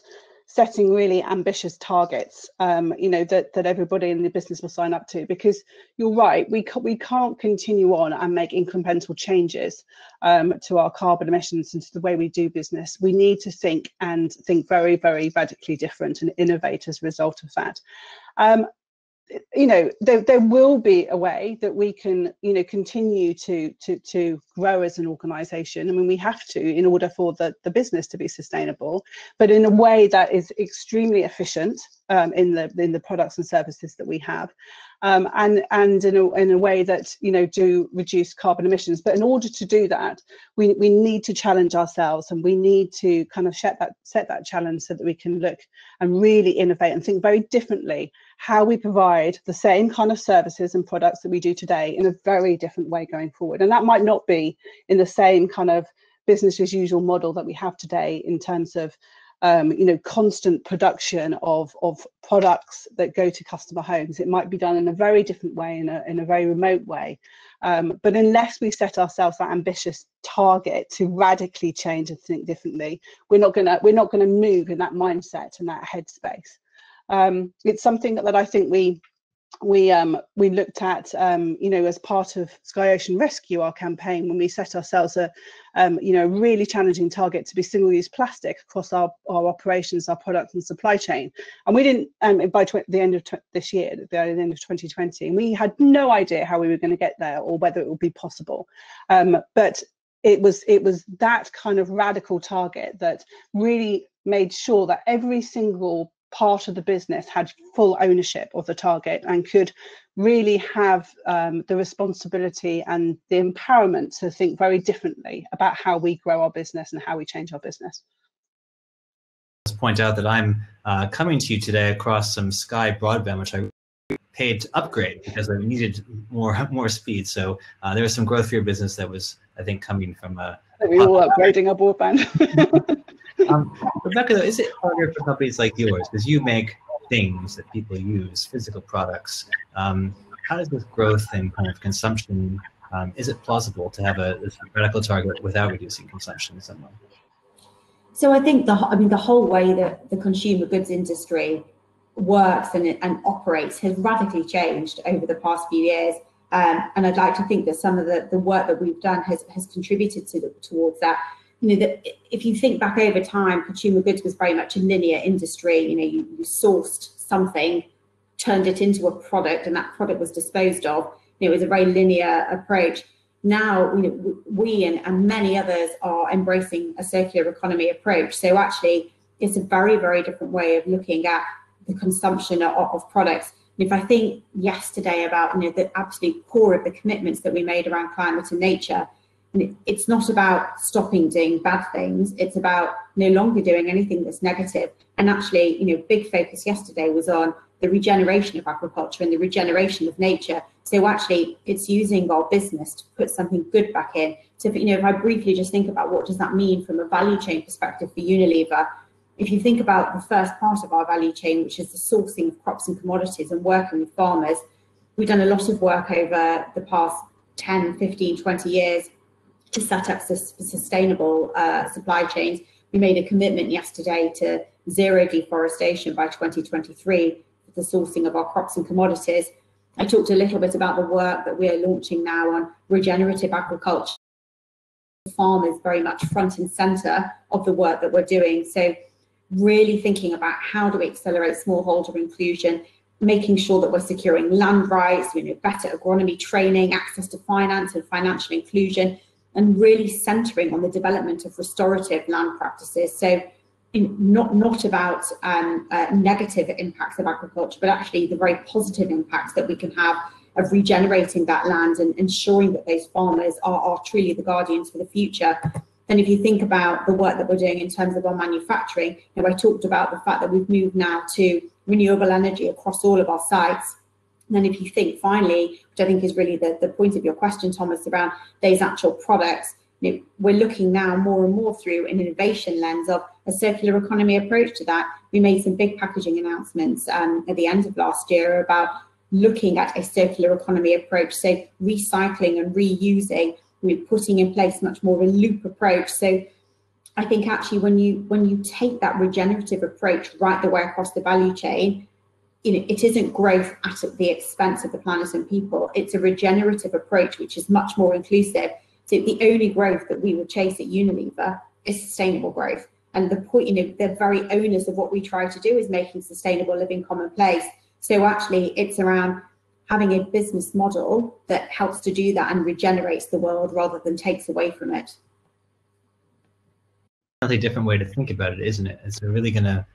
setting really ambitious targets um, you know that that everybody in the business will sign up to because you're right we ca- we can't continue on and make incremental changes um, to our carbon emissions and to the way we do business. We need to think and think very very radically different and innovate as a result of that. Um, you know there, there will be a way that we can you know continue to to to grow as an organization. I mean we have to in order for the, the business to be sustainable but in a way that is extremely efficient um, in the in the products and services that we have um, and and in a, in a way that you know do reduce carbon emissions. But in order to do that, we, we need to challenge ourselves and we need to kind of set that set that challenge so that we can look and really innovate and think very differently how we provide the same kind of services and products that we do today in a very different way going forward. And that might not be in the same kind of business as usual model that we have today in terms of um, you know, constant production of, of products that go to customer homes. It might be done in a very different way, in a, in a very remote way. Um, but unless we set ourselves that ambitious target to radically change and think differently, we're not gonna we're not gonna move in that mindset and that headspace. Um, it's something that, that I think we we um, we looked at um, you know as part of Sky Ocean Rescue our campaign when we set ourselves a um, you know really challenging target to be single-use plastic across our, our operations our product and supply chain. And we didn't um, by the end of this year the end of 2020 and we had no idea how we were going to get there or whether it would be possible. Um, but it was it was that kind of radical target that really made sure that every single part of the business had full ownership of the target and could really have um, the responsibility and the empowerment to think very differently about how we grow our business and how we change our business. Let's point out that I'm uh, coming to you today across some Sky broadband, which I paid to upgrade because I needed more more speed. So uh, there was some growth for your business that was, I think, coming from a. We all upgrading our broadband. Um, Rebecca, though, is it harder for companies like yours because you make things that people use, physical products? Um, how does this growth and kind of consumption? Um, is it plausible to have a, a radical target without reducing consumption in some way? So I think the I mean the whole way that the consumer goods industry works and, and operates has radically changed over the past few years. Um, and I'd like to think that some of the, the work that we've done has, has contributed to the, towards that you know that if you think back over time consumer goods was very much a linear industry. You know you, you sourced something turned it into a product and that product was disposed of. You know, it was a very linear approach. Now you know we and, and many others are embracing a circular economy approach. So actually it's a very very different way of looking at the consumption of, of products. And if i think yesterday about you know the absolute core of the commitments that we made around climate and nature it's not about stopping doing bad things it's about no longer doing anything that's negative. and actually you know big focus yesterday was on the regeneration of agriculture and the regeneration of nature so actually it's using our business to put something good back in so you know if i briefly just think about what does that mean from a value chain perspective for unilever if you think about the first part of our value chain which is the sourcing of crops and commodities and working with farmers we've done a lot of work over the past 10 15 20 years to set up sustainable uh, supply chains. We made a commitment yesterday to zero deforestation by 2023 for the sourcing of our crops and commodities. I talked a little bit about the work that we are launching now on regenerative agriculture. Farm is very much front and center of the work that we're doing. So really thinking about how do we accelerate smallholder inclusion, making sure that we're securing land rights, you know, better agronomy training, access to finance and financial inclusion, and really centering on the development of restorative land practices. So in, not, not about um, uh, negative impacts of agriculture, but actually the very positive impacts that we can have of regenerating that land and ensuring that those farmers are, are truly the guardians for the future. Then if you think about the work that we're doing in terms of our manufacturing, you know, I talked about the fact that we've moved now to renewable energy across all of our sites. And then if you think finally, which I think is really the, the point of your question, Thomas, around those actual products, you know, we're looking now more and more through an innovation lens of a circular economy approach to that. We made some big packaging announcements um, at the end of last year about looking at a circular economy approach, so recycling and reusing. We're putting in place much more of a loop approach. So I think actually when you when you take that regenerative approach right the way across the value chain, you know, it isn't growth at the expense of the planet and people. It's a regenerative approach which is much more inclusive. So the only growth that we would chase at Unilever is sustainable growth. And the point, you know, the very owners of what we try to do is making sustainable living commonplace. So actually, it's around having a business model that helps to do that and regenerates the world rather than takes away from it. Another different way to think about it, isn't it? It's really going to,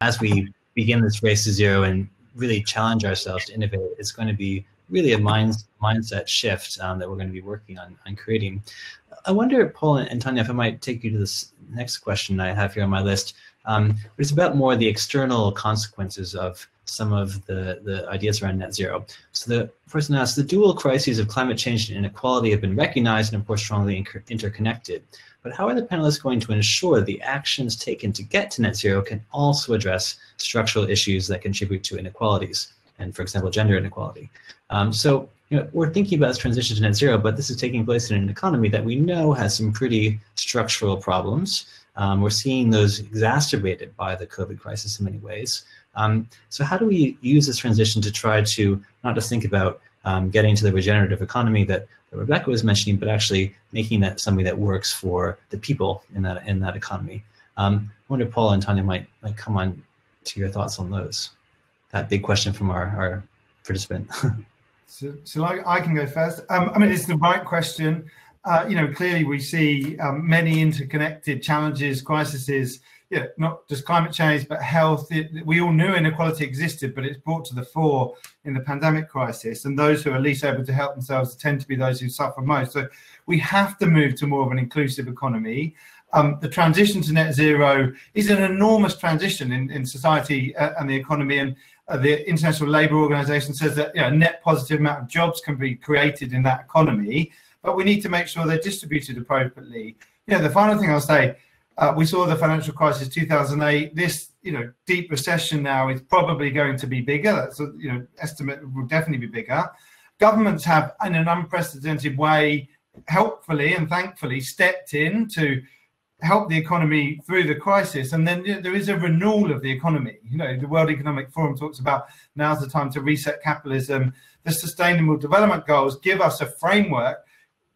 as we begin this race to zero and really challenge ourselves to innovate, it's going to be really a mind, mindset shift um, that we're going to be working on, on creating. I wonder, Paul and Tanya, if I might take you to this next question I have here on my list. Um, it's about more the external consequences of some of the, the ideas around net zero. So the person asks, the dual crises of climate change and inequality have been recognized and of course strongly interconnected. But how are the panelists going to ensure the actions taken to get to net zero can also address structural issues that contribute to inequalities? And for example, gender inequality. Um, so you know, we're thinking about this transition to net zero, but this is taking place in an economy that we know has some pretty structural problems. Um, we're seeing those exacerbated by the COVID crisis in many ways. Um, so how do we use this transition to try to not just think about um, getting to the regenerative economy that, Rebecca was mentioning, but actually making that something that works for the people in that in that economy? Um, I wonder, Paul and Tanya might, might come on to your thoughts on those. That big question from our, our participant. so, so I, I, can go first. Um, I mean, it's the right question uh, you know, clearly we see um, many interconnected challenges, crises, yeah, not just climate change, but health. It, we all knew inequality existed, but it's brought to the fore in the pandemic crisis. And those who are least able to help themselves tend to be those who suffer most. So we have to move to more of an inclusive economy. Um, the transition to net zero is an enormous transition in, in society uh, and the economy. And uh, the International Labour Organization says that you know, a net positive amount of jobs can be created in that economy but we need to make sure they're distributed appropriately. Yeah, the final thing I'll say, uh, we saw the financial crisis 2008. This, you know, deep recession now is probably going to be bigger. That's a, you know, estimate will definitely be bigger. Governments have, in an unprecedented way, helpfully and thankfully stepped in to help the economy through the crisis. And then you know, there is a renewal of the economy. You know, the World Economic Forum talks about now's the time to reset capitalism. The Sustainable Development Goals give us a framework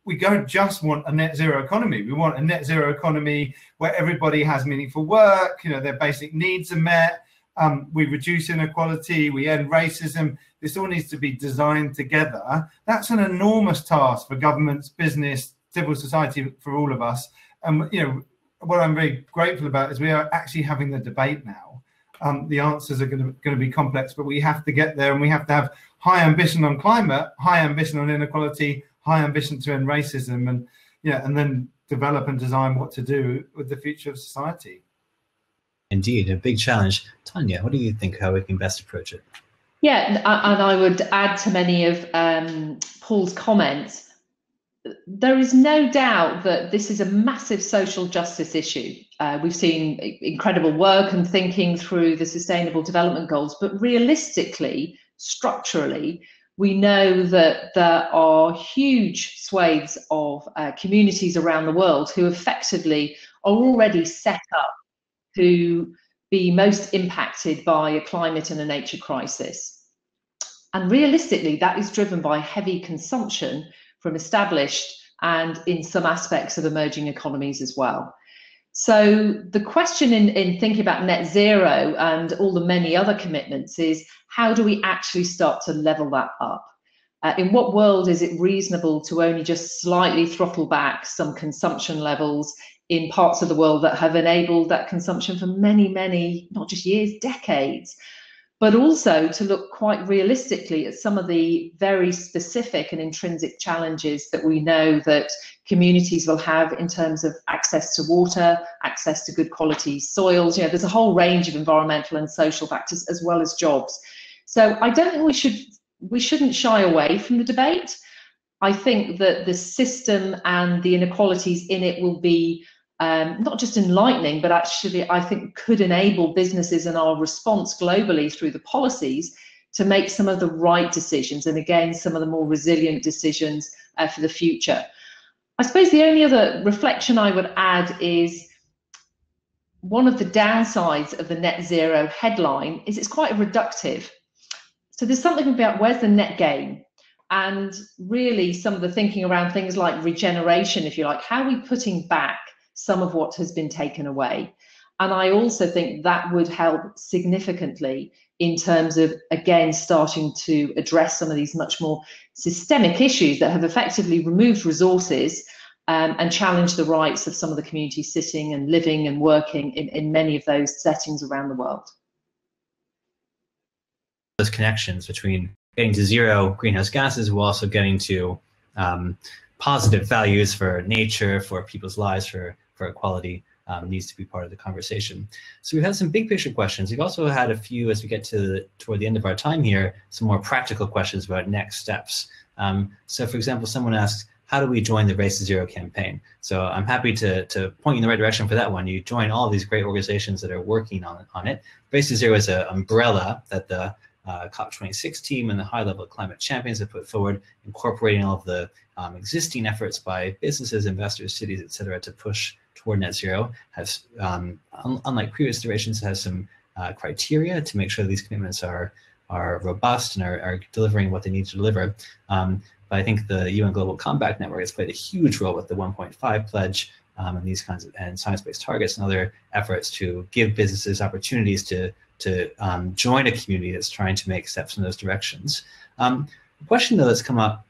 we don't just want a net zero economy. We want a net zero economy where everybody has meaningful work, you know, their basic needs are met. Um, we reduce inequality, we end racism. This all needs to be designed together. That's an enormous task for governments, business, civil society, for all of us. And you know, what I'm very grateful about is we are actually having the debate now. Um, the answers are going to, going to be complex, but we have to get there, and we have to have high ambition on climate, high ambition on inequality, high ambition to end racism and yeah and then develop and design what to do with the future of society. Indeed a big challenge. Tanya what do you think how we can best approach it? Yeah and i would add to many of um, paul's comments there is no doubt that this is a massive social justice issue. Uh, we've seen incredible work and thinking through the sustainable development goals, but realistically, structurally, we know that there are huge swathes of uh, communities around the world who effectively are already set up to be most impacted by a climate and a nature crisis. And realistically, that is driven by heavy consumption from established and in some aspects of emerging economies as well. So the question in, in thinking about net zero and all the many other commitments is how do we actually start to level that up? Uh, in what world is it reasonable to only just slightly throttle back some consumption levels in parts of the world that have enabled that consumption for many, many, not just years, decades? But also to look quite realistically at some of the very specific and intrinsic challenges that we know that communities will have in terms of access to water, access to good quality soils. You know, there's a whole range of environmental and social factors as well as jobs. So I don't think we should we shouldn't shy away from the debate. I think that the system and the inequalities in it will be um, not just enlightening, but actually I think could enable businesses and our response globally through the policies to make some of the right decisions and again some of the more resilient decisions uh, for the future. I suppose the only other reflection I would add is one of the downsides of the net zero headline is it's quite reductive. So there's something about where's the net gain? And really some of the thinking around things like regeneration, if you like, how are we putting back some of what has been taken away. And I also think that would help significantly in terms of, again, starting to address some of these much more systemic issues that have effectively removed resources um, and challenged the rights of some of the communities sitting and living and working in, in many of those settings around the world. Those connections between getting to zero greenhouse gases while also getting to um, positive values for nature, for people's lives, for for equality um, needs to be part of the conversation. So we've had some big picture questions. We've also had a few, as we get to the, toward the end of our time here, some more practical questions about next steps. Um, so for example, someone asks, how do we join the Race to Zero campaign? So I'm happy to, to point you in the right direction for that one. You join all these great organizations that are working on, on it. Race to Zero is an umbrella that the uh, COP26 team and the high level climate champions have put forward, incorporating all of the um, existing efforts by businesses, investors, cities, et cetera, to push toward net zero has, um, un unlike previous iterations, has some uh, criteria to make sure these commitments are are robust and are, are delivering what they need to deliver. Um, but I think the UN Global Compact Network has played a huge role with the 1.5 pledge um, and these kinds of and science-based targets and other efforts to give businesses opportunities to to um, join a community that's trying to make steps in those directions. Um, the question though that's come up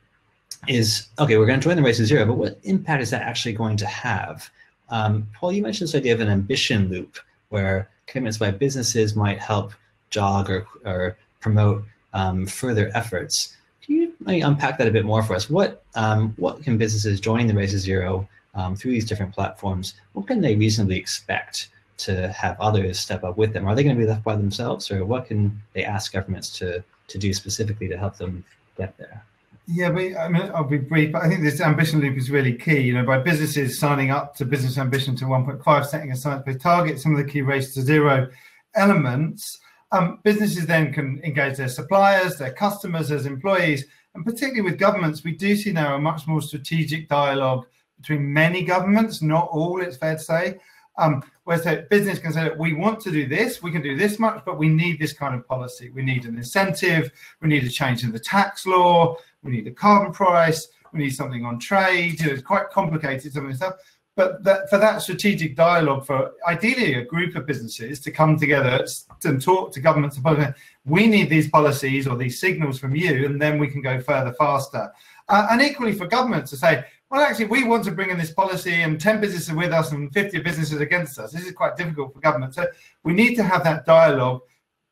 is, okay, we're going to join the race to zero, but what impact is that actually going to have? Um, Paul, you mentioned this idea of an ambition loop where commitments by businesses might help jog or, or promote um, further efforts. Can you unpack that a bit more for us? What um, what can businesses joining the Race to Zero um, through these different platforms? What can they reasonably expect to have others step up with them? Are they going to be left by themselves, or what can they ask governments to to do specifically to help them get there? Yeah, but I mean, I'll be brief, but I think this ambition loop is really key. You know, by businesses signing up to business ambition to 1.5, setting a science-based target, some of the key race to zero elements, um, businesses then can engage their suppliers, their customers as employees, and particularly with governments, we do see now a much more strategic dialogue between many governments, not all, it's fair to say, um, where so business can say, we want to do this, we can do this much, but we need this kind of policy. We need an incentive, we need a change in the tax law, we need a carbon price, we need something on trade. It's quite complicated, some of this stuff. But that, for that strategic dialogue, for ideally a group of businesses to come together and talk to governments we need these policies or these signals from you, and then we can go further faster. Uh, and equally for governments to say, well, actually, we want to bring in this policy, and 10 businesses with us and 50 businesses against us. This is quite difficult for government. So we need to have that dialogue,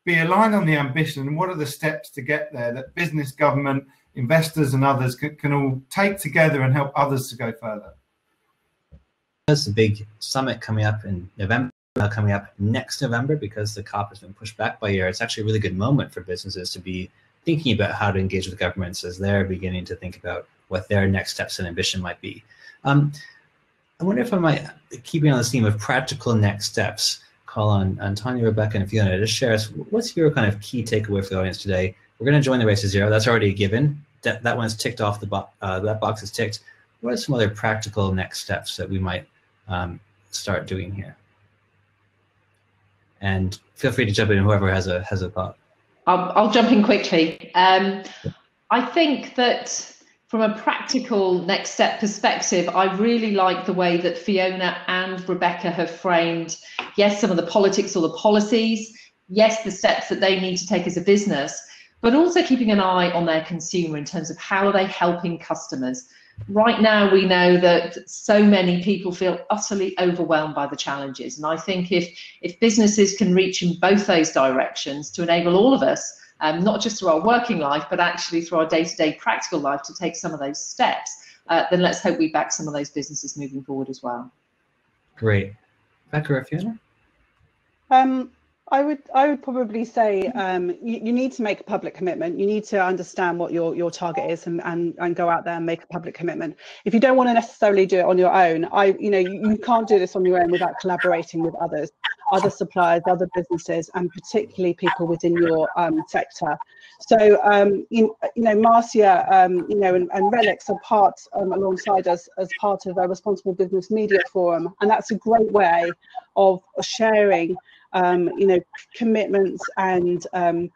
be aligned on the ambition, and what are the steps to get there that business, government, investors and others can, can all take together and help others to go further. There's a big summit coming up in November, coming up next November because the COP has been pushed back by a year. It's actually a really good moment for businesses to be thinking about how to engage with governments as they're beginning to think about what their next steps and ambition might be. Um, I wonder if I might, keeping on this theme of practical next steps, call on, on Rebecca, and Fiona to share us, what's your kind of key takeaway for the audience today? We're going to join the race to zero. That's already a given that, that one's ticked off the box, uh, that box is ticked. What are some other practical next steps that we might um, start doing here? And feel free to jump in, whoever has a has a thought. I'll, I'll jump in quickly. Um, I think that from a practical next step perspective, I really like the way that Fiona and Rebecca have framed, yes, some of the politics or the policies, yes, the steps that they need to take as a business, but also keeping an eye on their consumer in terms of how are they helping customers. right now we know that so many people feel utterly overwhelmed by the challenges. And I think if, if businesses can reach in both those directions to enable all of us, um, not just through our working life, but actually through our day-to-day practical life to take some of those steps, uh, then let's hope we back some of those businesses moving forward as well. Great. Becca or Fiona? Um, I would I would probably say um, you, you, need to make a public commitment. You need to understand what your your target is and, and and go out there and make a public commitment. If you don't want to necessarily do it on your own, I you know you, you can't do this on your own without collaborating with others, other suppliers, other businesses, and particularly people within your um, sector. So um, you, you know Marcia, um, you know, and, and RELX are part um, alongside us as part of a Responsible Business Media Forum, and that's a great way of sharing um, you know, commitments and um,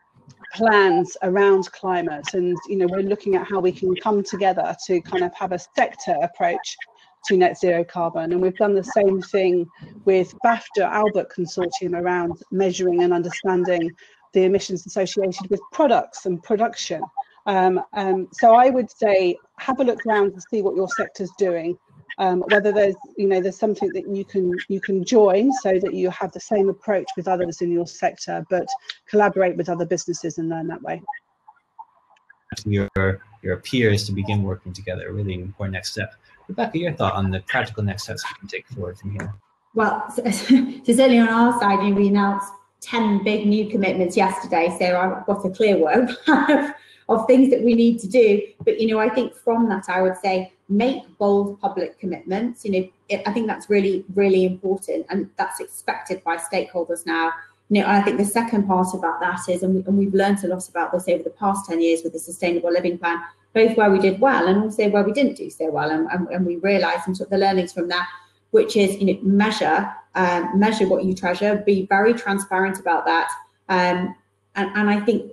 plans around climate. And, you know, we're looking at how we can come together to kind of have a sector approach to net zero carbon. And we've done the same thing with BAFTA Albert Consortium around measuring and understanding the emissions associated with products and production. Um, um, so I would say have a look around to see what your sector's doing um, whether there's you know there's something that you can you can join so that you have the same approach with others in your sector but collaborate with other businesses and learn that way. Your your peers to begin working together a really important next step. Rebecca your thought on the practical next steps we can take forward from here? Well so, so certainly on our side we announced 10 big new commitments yesterday so i've got a clear work of things that we need to do. But you know i think from that i would say make bold public commitments. You know, it, I think that's really, really important, and that's expected by stakeholders now. You know, I think the second part about that is, and, we, and we've learned a lot about this over the past 10 years with the Sustainable Living Plan, both where we did well and also where we didn't do so well. And, and, and we realised and took the learnings from that, which is, you know, measure, um, measure what you treasure, be very transparent about that. Um, and, and I think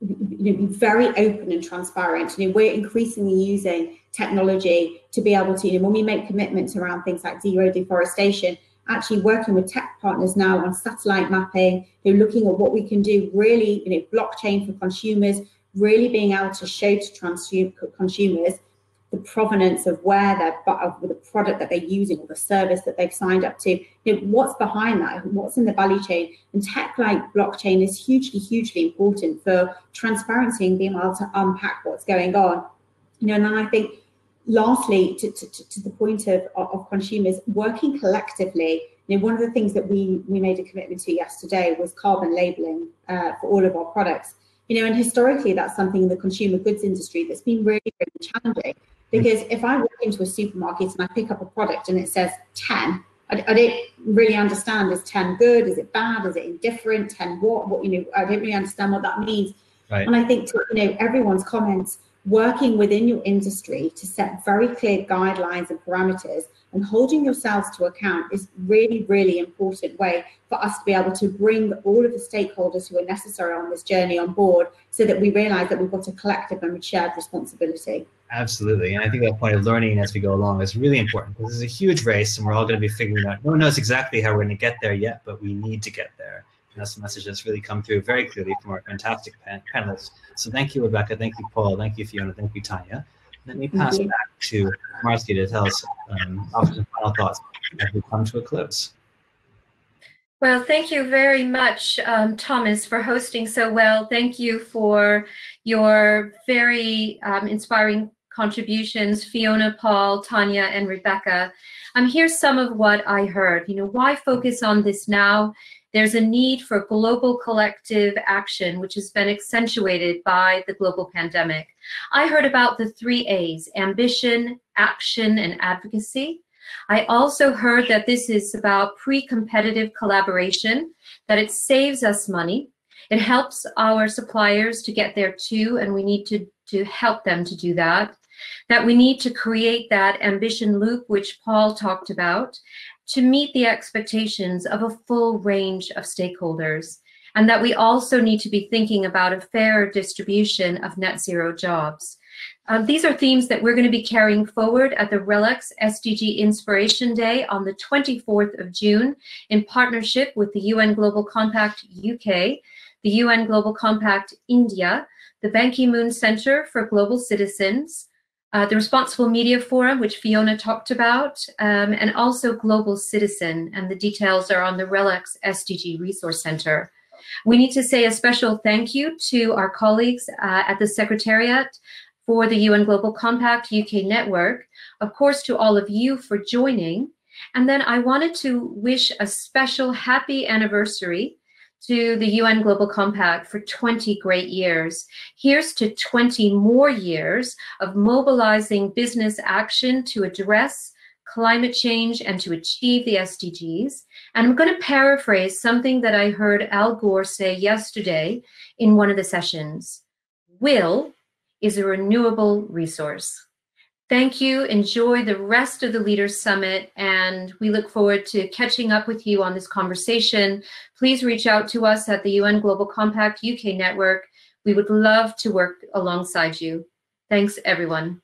you know, be very open and transparent. You know, we're increasingly using technology to be able to, you know, when we make commitments around things like zero deforestation, actually working with tech partners now on satellite mapping, you know, looking at what we can do, really, you know, blockchain for consumers, really being able to show to consumers the provenance of where they're of the product that they're using or the service that they've signed up to. You know, what's behind that? What's in the value chain? And tech like blockchain is hugely, hugely important for transparency and being able to unpack what's going on. You know, and then I think lastly, to, to, to the point of, of consumers working collectively, you know, one of the things that we, we made a commitment to yesterday was carbon labeling uh, for all of our products. You know, and historically, that's something in the consumer goods industry that's been really, really challenging because if I walk into a supermarket and I pick up a product and it says 10, I, I don't really understand is 10 good? Is it bad? Is it indifferent? 10 what? What, you know, I don't really understand what that means. Right. And I think, to, you know, everyone's comments working within your industry to set very clear guidelines and parameters and holding yourselves to account is really, really important way for us to be able to bring all of the stakeholders who are necessary on this journey on board so that we realize that we've got a collective and shared responsibility. Absolutely. And I think that point of learning as we go along is really important because it's a huge race and we're all going to be figuring out, no one knows exactly how we're going to get there yet, but we need to get there. That's the message that's really come through very clearly from our fantastic pan panelists. So thank you, Rebecca. Thank you, Paul. Thank you, Fiona. Thank you, Tanya. Let me pass back to Marcy to tell us, um, some final thoughts as we come to a close. Well, thank you very much, um, Thomas, for hosting so well. Thank you for your very um, inspiring contributions, Fiona, Paul, Tanya, and Rebecca. Um, here's some of what I heard. You know, why focus on this now? There's a need for global collective action, which has been accentuated by the global pandemic. I heard about the three A's, ambition, action, and advocacy. I also heard that this is about pre-competitive collaboration, that it saves us money, it helps our suppliers to get there too, and we need to, to help them to do that that we need to create that ambition loop, which Paul talked about, to meet the expectations of a full range of stakeholders, and that we also need to be thinking about a fair distribution of net zero jobs. Um, these are themes that we're going to be carrying forward at the RELX SDG Inspiration Day on the 24th of June in partnership with the UN Global Compact UK, the UN Global Compact India, the Ban Ki-moon Center for Global Citizens, uh, the Responsible Media Forum, which Fiona talked about, um, and also Global Citizen, and the details are on the RELX SDG Resource Center. We need to say a special thank you to our colleagues uh, at the Secretariat for the UN Global Compact UK Network, of course, to all of you for joining. And then I wanted to wish a special happy anniversary to the UN Global Compact for 20 great years. Here's to 20 more years of mobilizing business action to address climate change and to achieve the SDGs. And I'm going to paraphrase something that I heard Al Gore say yesterday in one of the sessions. Will is a renewable resource. Thank you. Enjoy the rest of the Leaders Summit, and we look forward to catching up with you on this conversation. Please reach out to us at the UN Global Compact UK Network. We would love to work alongside you. Thanks, everyone.